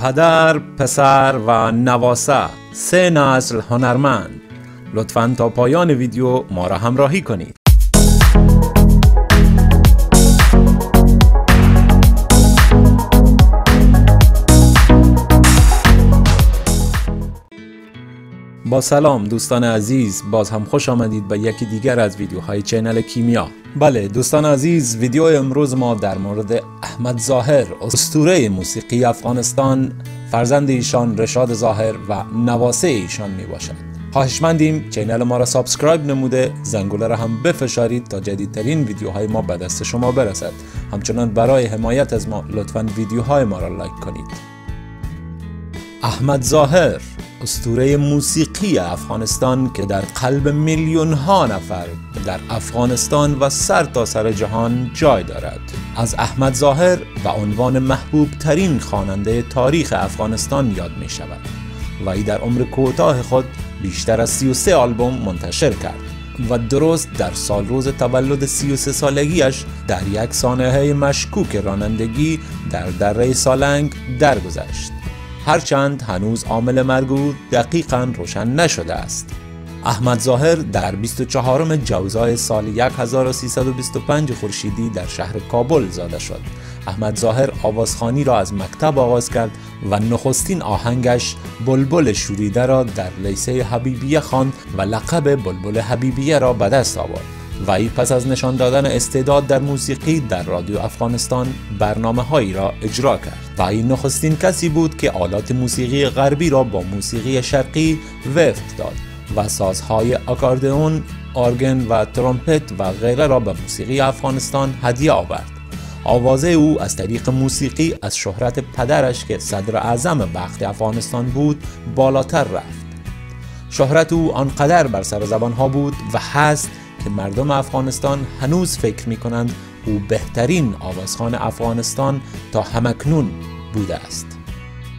پدر، پسر و نواسه سه نسل هنرمند. لطفا تا پایان ویدیو ما را همراهی کنید. با سلام دوستان عزیز باز هم خوش آمدید به یکی دیگر از ویدیوهای چینل کیمیا. بله دوستان عزیز ویدیو امروز ما در مورد احمد ظاهر اسطوره موسیقی افغانستان فرزند ایشان رشاد ظاهر و نواسه ایشان می باشد خواهشمندیم channel ما را subscribe نموده زنگوله را هم بفشارید تا جدیدترین ویدیوهای ما به دست شما برسد. همچنان برای حمایت از ما لطفا ویدیوهای ما را like کنید. احمد ظاهر اسطوره موسیقی افغانستان که در قلب میلیون ها نفر در افغانستان و سر تا سر جهان جای دارد. از احمد ظاهر به عنوان محبوب ترین خواننده تاریخ افغانستان یاد می شود و ای در عمر کوتاه خود بیشتر از 33 آلبوم منتشر کرد و درست در سال روز تولد 33 سالگیش در یک سانحه مشکوک رانندگی در دره سالنگ درگذشت. هرچند هنوز عامل مرگو دقیقا روشن نشده است. احمد ظاهر در 24 جوزای سال 1325 خورشیدی در شهر کابل زاده شد. احمد ظاهر آوازخانی را از مکتب آغاز کرد و نخستین آهنگش بلبل شوریده را در لیسه حبیبیه خواند و لقب بلبل حبیبیه را به دست آورد. ای پس از نشان دادن استعداد در موسیقی در رادیو افغانستان برنامه هایی را اجرا کرد و این نخستین کسی بود که آلات موسیقی غربی را با موسیقی شرقی وفق داد و سازهای آکاردئون، آرگن و ترومپت و غیره را به موسیقی افغانستان هدیه آورد. آوازه او از طریق موسیقی از شهرت پدرش که صدر اعظم وقت افغانستان بود بالاتر رفت. شهرت او آنقدر بر سر زبان ها بود و هست که مردم افغانستان هنوز فکر می کنند او بهترین آوازخان افغانستان تا همکنون بوده است.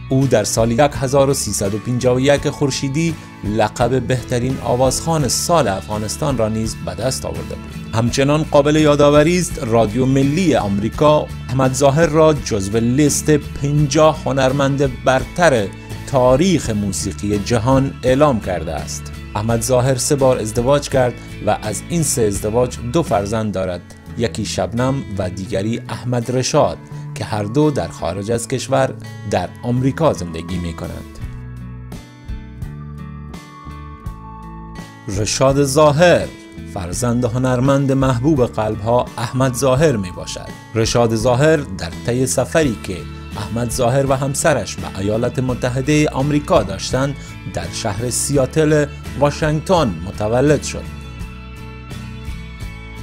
او در سال 1351 خورشیدی لقب بهترین آوازخان سال افغانستان را نیز به دست آورده بود. همچنان قابل یادآوری است رادیو ملی آمریکا احمد ظاهر را جزو لیست 50 هنرمند برتر تاریخ موسیقی جهان اعلام کرده است. احمد ظاهر سه بار ازدواج کرد و از این سه ازدواج دو فرزند دارد یکی شبنم و دیگری احمد رشاد که هر دو در خارج از کشور در آمریکا زندگی می کنند. رشاد ظاهر فرزند هنرمند محبوب قلبها احمد ظاهر می باشد. رشاد ظاهر در طی سفری که احمد ظاهر و همسرش به ایالات متحده آمریکا داشتند در شهر سیاتل واشنگتن متولد شد.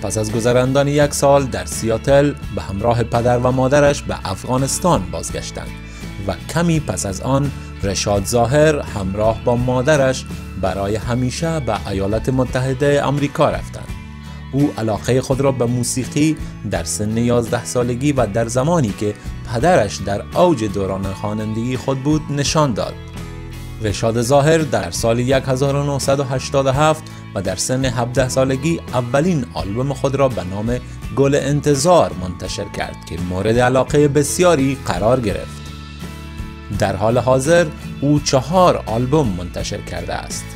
پس از گذراندن یک سال در سیاتل به همراه پدر و مادرش به افغانستان بازگشتند و کمی پس از آن رشاد ظاهر همراه با مادرش برای همیشه به ایالات متحده آمریکا رفتند. او علاقه خود را به موسیقی در سن 11 سالگی و در زمانی که پدرش در اوج دوران خوانندگی خود بود نشان داد. رشاد ظاهر در سال 1987 و در سن 17 سالگی اولین آلبوم خود را به نام گل انتظار منتشر کرد که مورد علاقه بسیاری قرار گرفت. در حال حاضر او چهار آلبوم منتشر کرده است.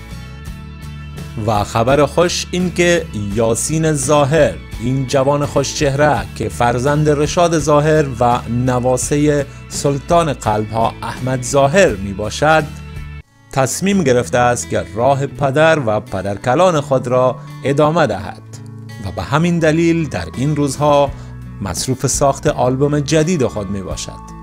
و خبر خوش این که یاسین ظاهر این جوان خوش چهره که فرزند رشاد ظاهر و نواسه سلطان قلب ها احمد ظاهر می باشد تصمیم گرفته است که راه پدر و پدرکلان خود را ادامه دهد و به همین دلیل در این روزها مصروف ساخت آلبوم جدید خود می باشد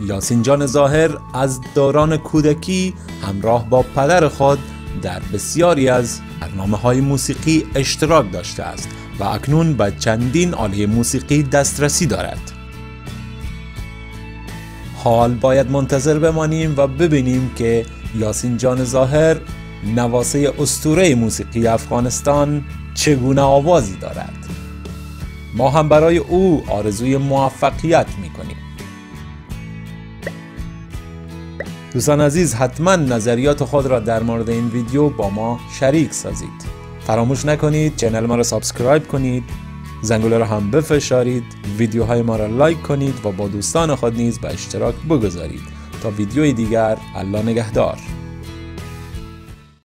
یاسین جان ظاهر از دوران کودکی همراه با پدر خود در بسیاری از برنامه های موسیقی اشتراک داشته است و اکنون به چندین آله موسیقی دسترسی دارد. حال باید منتظر بمانیم و ببینیم که یاسین جان ظاهر نواسه استوره موسیقی افغانستان چگونه آوازی دارد. ما هم برای او آرزوی موفقیت می کنیم دوستان عزیز حتما نظریات خود را در مورد این ویدیو با ما شریک سازید. فراموش نکنید channel ما را subscribe کنید زنگوله را هم بفشارید ویدیوهای ما را like کنید و با دوستان خود نیز به اشتراک بگذارید. تا ویدیوی دیگر الله نگهدار.